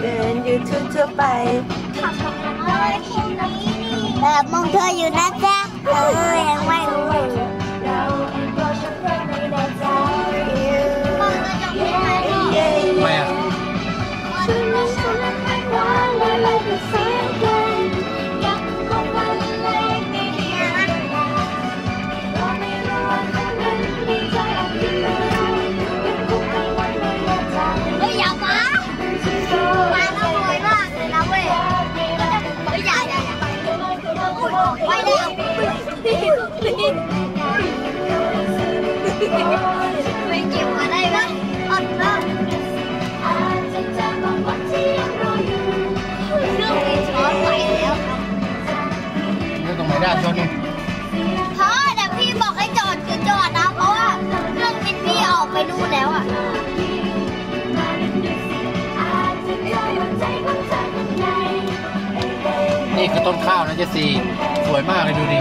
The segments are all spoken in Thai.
เดินอยู่ทั่วๆไป แบบมองเธออยู่นะจ๊ะเออยังไม่รู้ 快点 ต้นข้าวนะเจสซีสวยมากเลยดูดิ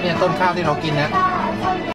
เนี่ยต้นข้าวที่เรากินนะ